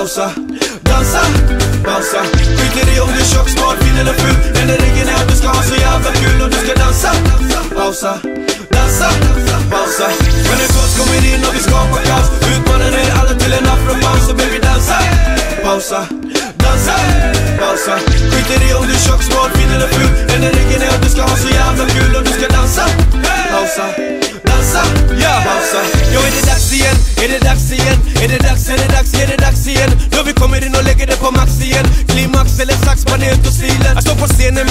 pausa. Dansa, pausa, Skiter i om du är tjock, smart, fin eller ful. Eller regeln är, att du ska ha så jävla kul Och du ska dansa, pausa. Dansa, pausa. Men en konst kommer in och vi skapar kaos. Utmanar er alla till en afropaus Så baby dansa, pausa. taxi igjen. Er det dags, er det dags, er det dags igjen? Når vi kommer inn og legger det på maks igjen. Klimaks eller saks, manet og stilen. Jeg står på scenen